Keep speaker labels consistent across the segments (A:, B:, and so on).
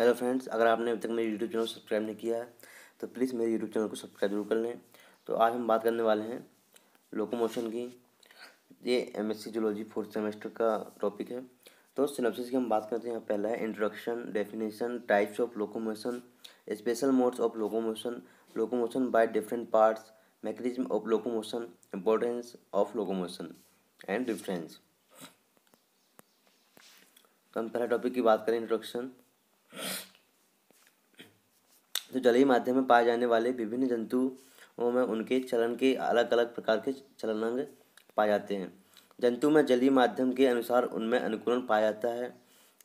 A: Hello friends, अगर आपने अभी तक मेरे यूट्यूब चैनल सब्सक्राइब नहीं किया है तो प्लीज़ मेरे यूट्यूब चैनल को सब्सक्राइब ज़रूर कर लें। तो आज हम बात करने वाले हैं लोकोमोशन की। ये M S zoology fourth semester का टॉपिक है। तो सिनॉप्सिस की हम बात करते हैं पहला है introduction definition types of locomotion special modes of locomotion locomotion by different parts mechanism of locomotion importance of locomotion and difference तो हम पहला टॉपिक की बात करें इंट्रोडक्शन तो जलीय माध्यम में पाए जाने वाले विभिन्न जंतुओं में उनके चलन के अलग अलग प्रकार के चलनांग पाए जाते हैं। जंतु में जलीय माध्यम के अनुसार उनमें अनुकूलन पाया जाता है।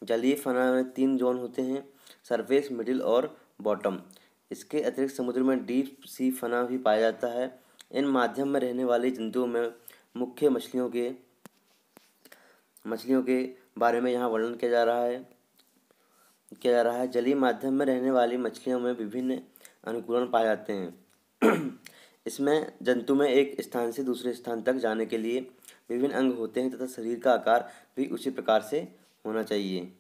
A: जलीय फना में तीन जोन होते हैं, सरफेस, मिडिल और बॉटम। इसके अतिरिक्त समुद्र में डीप सी फना भी पाया जाता है। इन माध्यम में रहने वाले जंतुओं में मुख्य मछलियों के मछलियों के बारे में यहाँ वर्णन किया जा रहा है। किया जा रहा है, जलीय माध्यम में रहने वाली मछलियों में विभिन्न अनुकूलन पाए जाते हैं। इसमें जंतु में एक स्थान से दूसरे स्थान तक जाने के लिए विभिन्न अंग होते हैं तथा शरीर का आकार भी उसी प्रकार से होना चाहिए।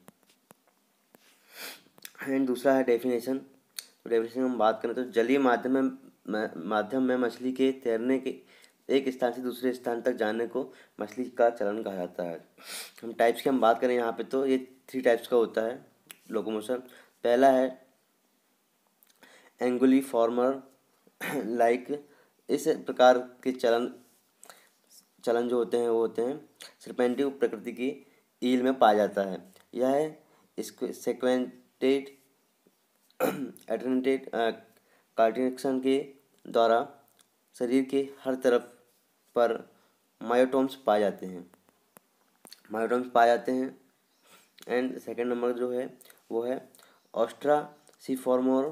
A: एंड दूसरा है डेफिनेशन। तो डेफिनेशन हम बात करें तो जलीय माध्यम में माध्यम में मछली के तैरने के एक स्थान से दूसरे स्थान तक जाने को मछली का चलन कहा जाता है। हम टाइप्स की हम बात करें यहाँ पे तो ये थ्री टाइप्स का होता है। लोकोमोशन पहला है एंगुली फॉर्मर लाइक इस प्रकार के चलन चलन जो होते हैं, वो होते हैं सरपेंटिव प्रकृति की ईल में पाया जाता है। यह है इसको सेक्वेंटेड एटर्नेटेड कार्टिनेक्शन के द्वारा शरीर के हर तरफ़ पर मायोटोम्स पाए जाते हैं। मायोटोम्स पाए जाते हैं। एंड सेकेंड नंबर जो है वो है ऑस्ट्रा सीफॉर्मोर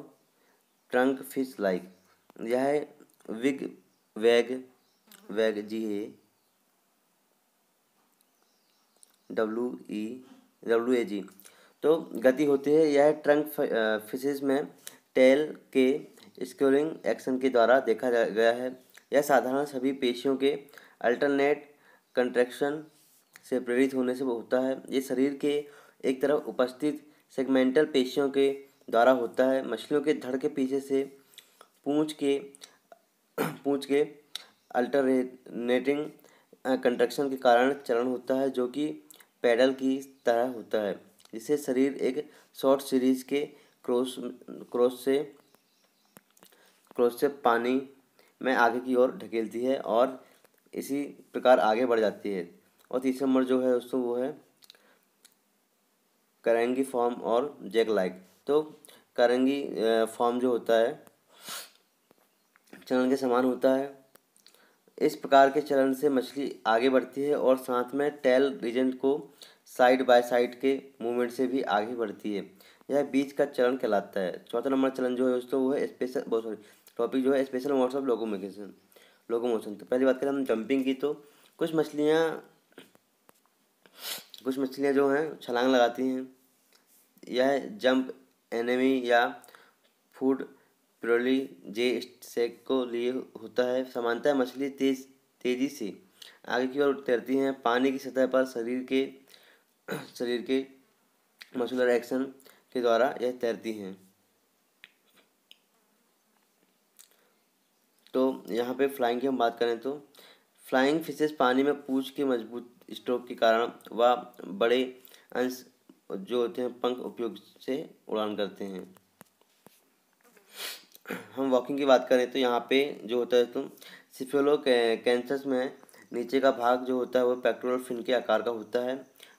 A: ट्रंक फ़िश लाइक। यह है विग, वैग वैग जी A W E W A जी। तो गति होती है यह ट्रंक फिशेज में टेल के स्क्योरिंग एक्शन के द्वारा देखा गया है। यह साधारण सभी पेशियों के अल्टरनेट कंट्रैक्शन से प्रेरित होने से होता है। ये शरीर के एक तरफ़ उपस्थित सेगमेंटल पेशियों के द्वारा होता है। मछलियों के धड़ के पीछे से पूंछ के पूंछ के अल्टरनेटिंग कंट्रक्शन के कारण चलन होता है, जो कि पैडल की तरह होता है। जिससे शरीर एक शॉर्ट सीरीज़ के क्रॉस क्रॉस से क्रॉस से पानी में आगे की ओर ढकेलती है और इसी प्रकार आगे बढ़ जाती है। और तीसरा नंबर जो है दोस्तों वो है करंगी फॉर्म और जैक लाइक। तो करंगी फॉर्म जो होता है, चलन के समान होता है। इस प्रकार के चलन से मछली आगे बढ़ती है और साथ में टेल रीजन को साइड बाय साइड के मूवमेंट से भी आगे बढ़ती है। यह बीच का चलन कहलाता है। चौथा नंबर चलन जो है दोस्तों, वो है स्पेशल बहुत सॉरी टॉपिक जो है special modes of locomotion locomotion तो पहली बात करें हम जंपिंग की तो कुछ मछलियाँ कुछ मछलियाँ जो हैं, छलांग लगाती हैं। यह जंप, एनेमी या फ़ूड प्रोली जे सेक को लिए होता है। समानता मछली तेज, तेज़ी से आगे की ओर तैरती हैं। पानी की सतह पर शरीर के शरीर के मसुलर एक्शन के द्वारा यह तैरती हैं। तो यहाँ पे फ्लाइंग की हम बात करें तो फ्लाइंग फिशेस पानी में पूछ के मज़बूत स्ट्रोक के कारण व बड़े अंश जो होते हैं पंख उपयोग से उड़ान करते हैं। हम वॉकिंग की बात करें तो यहाँ पे जो होता है तो सिफेलो कैंसस में नीचे का भाग जो होता है वो पेक्टोरल फिन के आकार का होता है,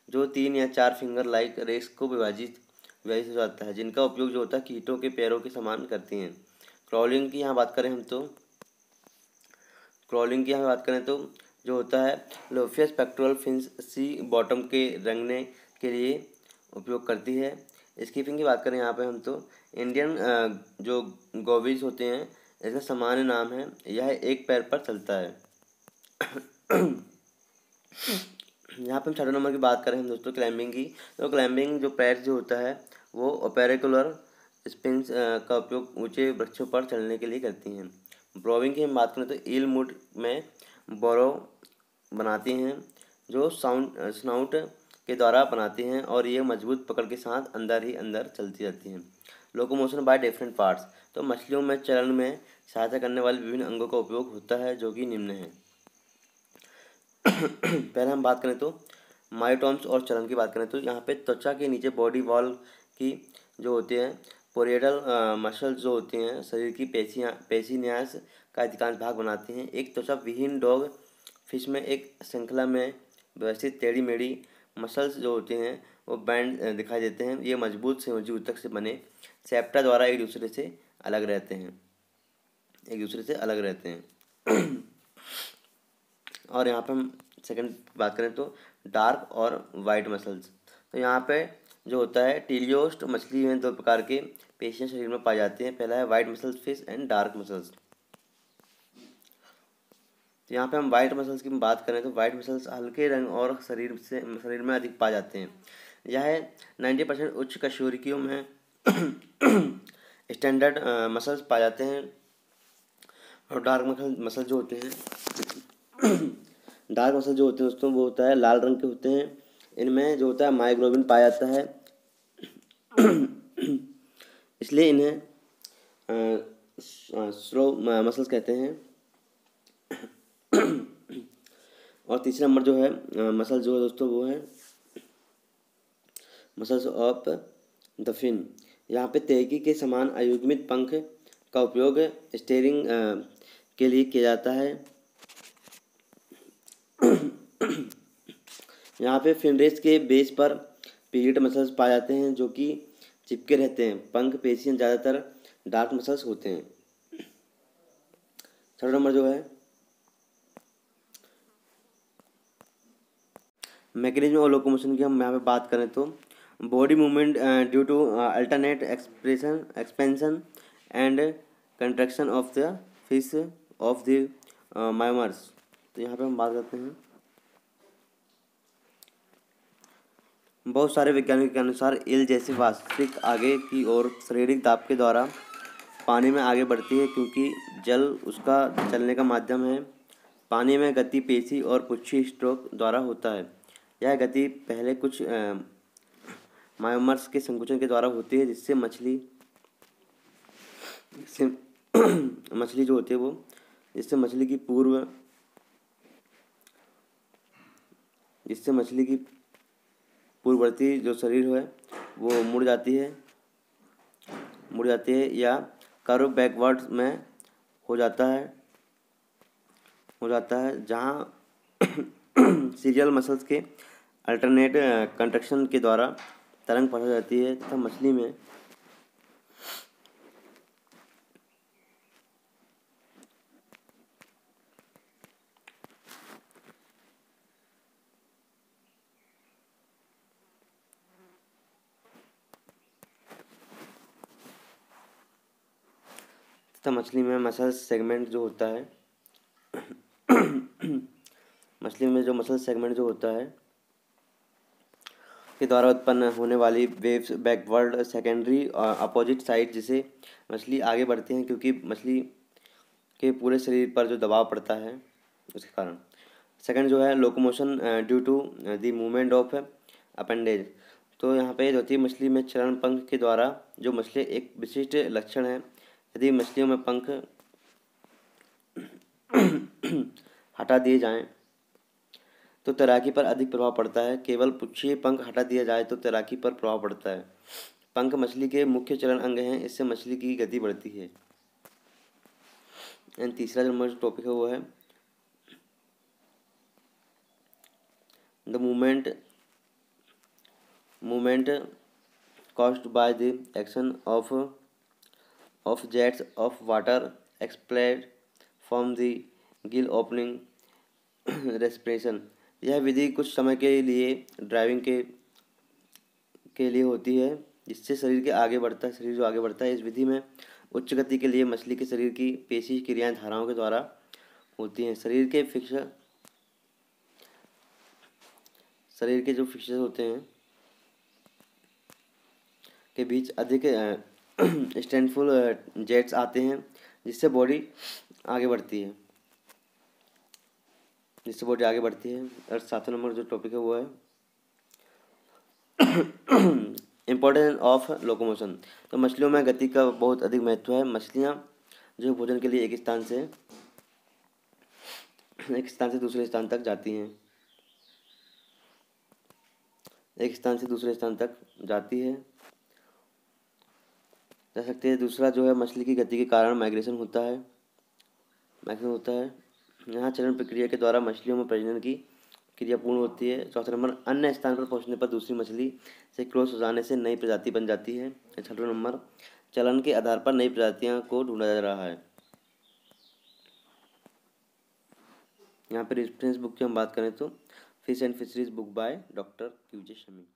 A: जो तीन या चार फिंगर लाइक रेस को विभाजित विभाजित हो जाता है, जिनका उपयोग जो होता है कीटों के पैरों के समान करती हैं। क्रॉलिंग की यहाँ बात करें हम तो क्रॉलिंग की यहाँ बात करें तो जो होता है Lophius pectoral fins sea bottom के रंगने के लिए उपयोग करती है। स्कीपिंग की बात करें यहाँ पे हम तो इंडियन जो गोबीज होते हैं, इसका सामान्य नाम है, यह एक पैर पर चलता है। यहाँ पे हम छठे नंबर की बात करें, हम दोस्तों क्लाइंबिंग की तो क्लाइंबिंग जो पैर जो होता है, वो ओपेरिकुलर स्पिन का उपयोग ऊँचे वृक्षों पर चलने के लिए करती हैं। ब्रोविंग की हम बात करें तो ईल मुड में बोरो बनाती हैं, जो साउंड, स्नाउट के द्वारा बनाती हैं और ये मज़बूत पकड़ के साथ अंदर ही अंदर चलती रहती हैं। लोकोमोशन बाय डिफरेंट पार्ट्स तो मछलियों में चलन में सहायता करने वाले विभिन्न अंगों का उपयोग होता है, जो कि निम्न है। पहले हम बात करें तो माइटोम्स और चलन की बात करें तो यहाँ पे त्वचा के नीचे बॉडी वॉल की जो होती है पोरिएडल मसल्स जो होती हैं, शरीर की पेशियाँ, पेशी न्यास का अधिकांश भाग बनाती हैं। एक त्वचा विहीन डॉग, फ़िश में एक श्रृंखला में व्यवस्थित टेढ़ी मेढ़ी मसल्स जो होते हैं, वो बैंड दिखाई देते हैं। ये मज़बूत से मज़बूत तक से बने सेप्टा द्वारा एक दूसरे से अलग रहते हैं। एक दूसरे से अलग रहते हैं। और यहाँ पे हम सेकंड बात करें तो डार्क और वाइट मसल्स। तो यहाँ पे जो होता है, टीलियोस्ट मछली में दो प्रकार के, पेशियाँ शरीर में पाई जाती हैं। पहला है white muscles, fish and dark muscles. तो यहाँ पे हम वाइट मसल्स की बात करें तो वाइट मसल्स हल्के रंग और शरीर से, शरीर में अधिक पाए जाते हैं। यह नाइन्टी परसेंट उच्च कशोरिकियों में स्टैंडर्ड मसल्स पाए जाते हैं। और डार्क मसल मसल जो होते हैं डार्क मसल जो होते हैं दोस्तों, वो होता है लाल रंग के होते हैं। इनमें जो होता है माइग्लोबिन पाया जाता है। इसलिए इन्हें स्लो मसल्स कहते हैं। और तीसरा नंबर जो है मसल जो है दोस्तों वो है, मसल्स ऑफ़ द फिन। यहाँ पे तेगी के समान अयुग्मित पंख का उपयोग स्टेयरिंग के लिए किया जाता है। यहाँ पे फिनरेस के बेस पर पीरियड मसल्स पाए जाते हैं, जो कि चिपके रहते हैं। पंख, पेशियाँ ज़्यादातर डार्क मसल्स होते हैं। थर्ड नंबर जो है मैकेनिज्म और लोकोमोशन की हम यहाँ पे बात करें तो body movement due to alternate expression expansion and contraction of the fish of the myomeres तो यहाँ पे हम बात करते हैं। बहुत सारे वैज्ञानिकों के अनुसार इल जैसी वास्तविक आगे की ओर शारीरिक दाब के द्वारा पानी में आगे बढ़ती है क्योंकि जल उसका चलने का माध्यम है। पानी में गति पेशी और पुच्छी स्ट्रोक द्वारा होता है। यह गति पहले कुछ मायोमर्स के संकुचन के द्वारा होती है, जिससे मछली से मछली जो होती है वो, जिससे मछली की पूर्व, जिससे मछली की पूर्ववर्ती जो शरीर है, वो मुड़ जाती है, मुड़ जाती है या कर्व बैकवर्ड में हो जाता है, हो जाता है, जहाँ सीरियल मसल्स के अल्टरनेट कंट्रक्शन के द्वारा तरंग पहुँचा जाती है तथा मछली में तथा मछली में मसल सेगमेंट जो होता है, मछली में जो मसल सेगमेंट जो होता है के द्वारा उत्पन्न होने वाली waves backward secondary opposite side जिसे मछली आगे बढ़ती हैं क्योंकि मछली के पूरे शरीर पर जो दबाव पड़ता है उसके कारण। सेकंड जो है locomotion due to the movement of appendage तो यहाँ पे जो होती है मछली में चरण पंख के द्वारा जो मछली एक विशिष्ट लक्षण है, यदि मछलियों में पंख हटा दिए जाएँ तो तैराकी पर अधिक प्रभाव पड़ता है। केवल पुच्छीय पंख हटा दिया जाए तो तैराकी पर प्रभाव पड़ता है। पंख मछली के मुख्य चलन अंग हैं, इससे मछली की गति बढ़ती है। एंड तीसरा जो हमारा टॉपिक है वो है the movement movement caused by the action of of jets of water expelled from the gill opening respiration. यह विधि कुछ समय के लिए ड्राइविंग के के लिए होती है, जिससे शरीर के आगे बढ़ता है, शरीर जो आगे बढ़ता है, इस विधि में उच्च गति के लिए मछली के शरीर की पेशी क्रियाएँ धाराओं के द्वारा होती हैं। शरीर के फिक्स, शरीर के जो फिक्सर होते हैं, के बीच अधिक स्टैंडफुल जेट्स आते हैं, जिससे बॉडी आगे बढ़ती है। जिससे बॉडी आगे बढ़ती है। और सातवें नंबर जो टॉपिक है वो है इम्पोर्टेंस ऑफ़ लोकोमोशन तो मछलियों में गति का बहुत अधिक महत्व है। मछलियाँ जो भोजन के लिए एक स्थान से एक स्थान से दूसरे स्थान तक जाती हैं। एक स्थान से दूसरे स्थान तक जाती है। जा सकते हैं। दूसरा जो है मछली की गति के कारण माइग्रेशन होता है। माइग्रेशन होता है। यहाँ चरण प्रक्रिया के द्वारा मछलियों में प्रजनन की क्रिया पूर्ण होती है। चौथा नंबर, अन्य स्थान पर पहुँचने पर दूसरी मछली से क्रॉस हो जाने से नई प्रजाति बन जाती है। छठवा नंबर, चलन के आधार पर नई प्रजातियों को ढूंढा जा रहा है। यहाँ पर रेफरेंस बुक की हम बात करें तो fish and fisheries book by doctor Q J Shammi